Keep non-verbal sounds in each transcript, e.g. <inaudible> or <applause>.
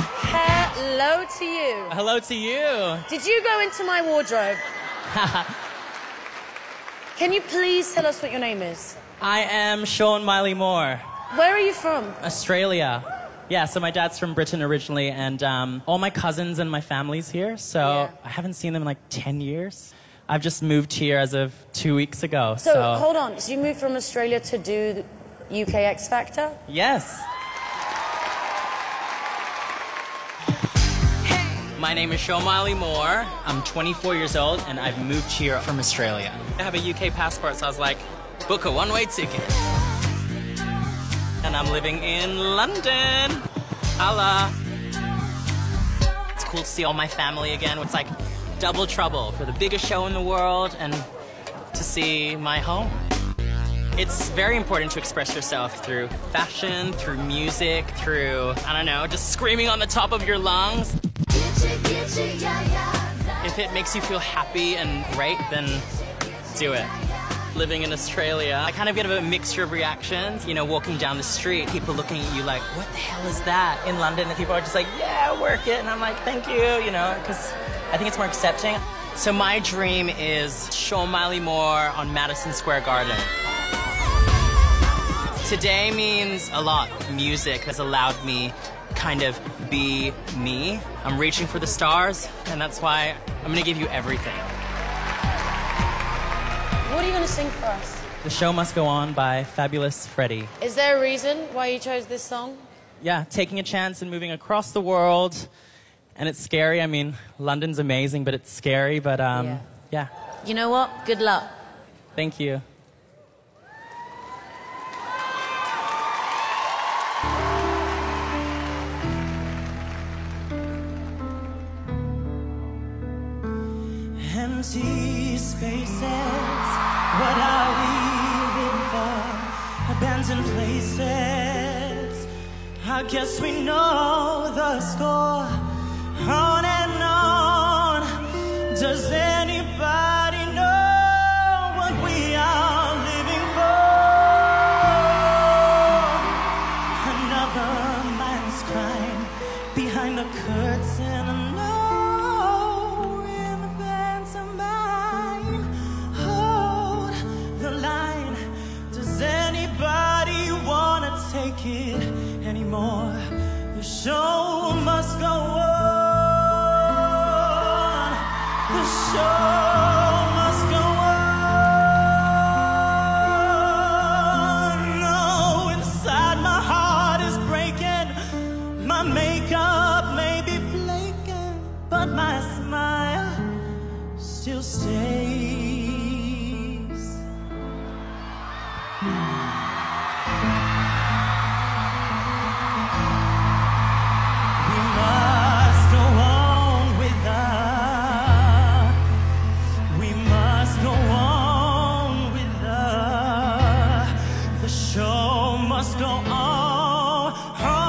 Hello to you. Hello to you. Did you go into my wardrobe? <laughs> Can you please tell us what your name is? I am Seann Miley Moore, Where are you from? Australia. Yeah, so my dad's from Britain originally, and um, all my cousins and my family's here. So Yeah. I haven't seen them in like 10 years. I've just moved here as of two weeks ago. So, So, hold on. So you moved from Australia to do UK X Factor? yes. My name is Miley Moore. I'm 24 years old, and I've moved here from Australia. I have a UK passport, so I was like, book a one-way ticket. And I'm living in London. Holla. It's cool to see all my family again. It's like double trouble for the biggest show in the world and to see my home. It's very important to express yourself through fashion, through music, through, I don't know, just screaming on the top of your lungs. If it makes you feel happy and great, then do it. Living in Australia, I kind of get a mixture of reactions. You know, walking down the street, people looking at you like, what the hell is that? In London, and people are just like, yeah, work it. And I'm like, thank you, you know, because I think it's more accepting. So my dream is Seann Miley Moore on Madison Square Garden. Today means a lot. Music has allowed me kind of be me. I'm reaching for the stars, and that's why I'm gonna give you everything. What are you to sing for us? The Show Must Go On by Fabulous Freddie. Is there a reason why you chose this song? Yeah, taking a chance and moving across the world. And it's scary. I mean, London's amazing, but it's scary. But um, Yeah. yeah, You know what? Good luck. thank you. Empty spaces, what are we living for? Abandoned places, I guess we know the score. On take it anymore? The show must go on. Must go on.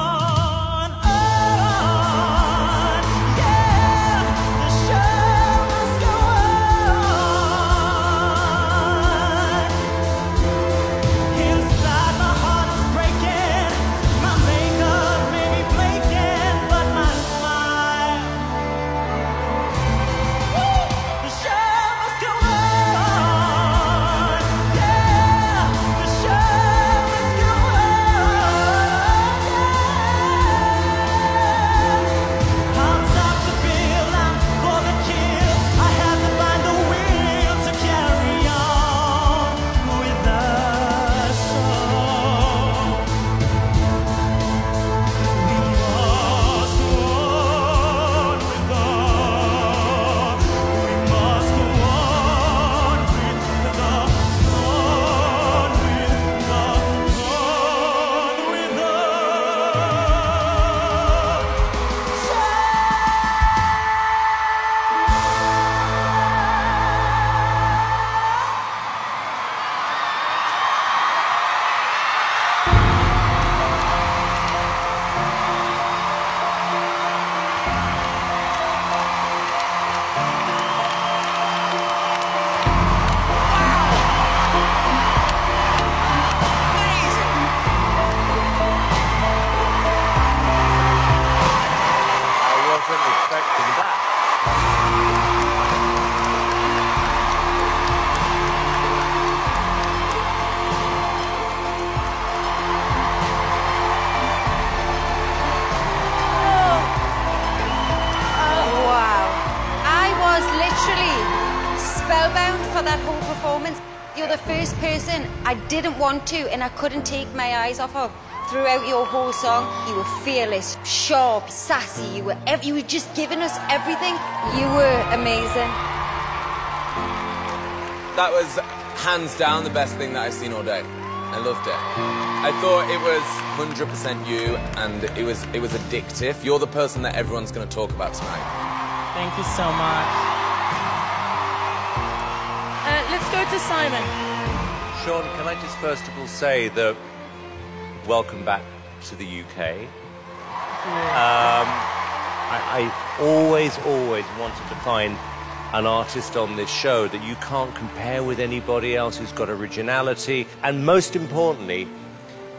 The first person I didn't want to and I couldn't take my eyes off of. Throughout your whole song, you were fearless, sharp, sassy. You were ev- you were just giving us everything. You were amazing. That was hands down the best thing that I've seen all day. I loved it. I thought it was 100% you, and it was it was addictive. You're the person that everyone's going to talk about tonight. Thank you so much. Let's go to Simon. Sean, can I just first of all say that welcome back to the UK. Um, I, I always, always wanted to find an artist on this show that you can't compare with anybody else who's got originality. And most importantly,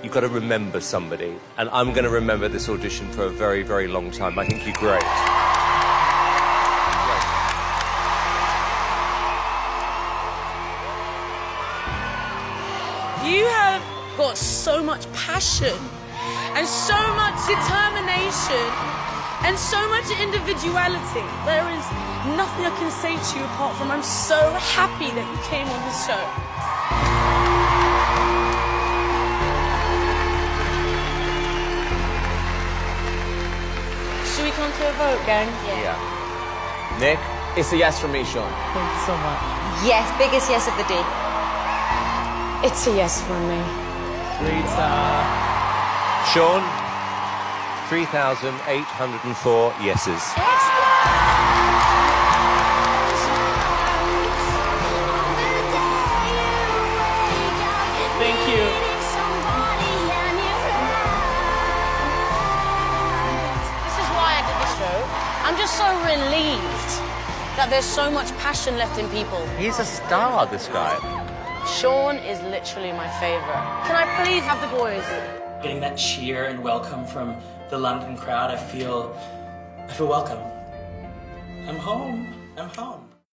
you've got to remember somebody. And I'm going to remember this audition for a very, very long time. I think you're great. You have got so much passion and so much determination and so much individuality. There is nothing I can say to you apart from I'm so happy that you came on this show. Should we come to a vote, gang? Yeah. Nick, it's a yes from me, Sean. Thank you so much. Yes, biggest yes of the day. It's a yes from me. Rita. Uh, Sean, 3,804 yeses. Thank you. This is why I did this show. I'm just so relieved that there's so much passion left in people. He's a star, this guy. Sean is literally my favorite. Can I please have the boys? Getting that cheer and welcome from the London crowd, I feel, I feel welcome. I'm home. I'm home.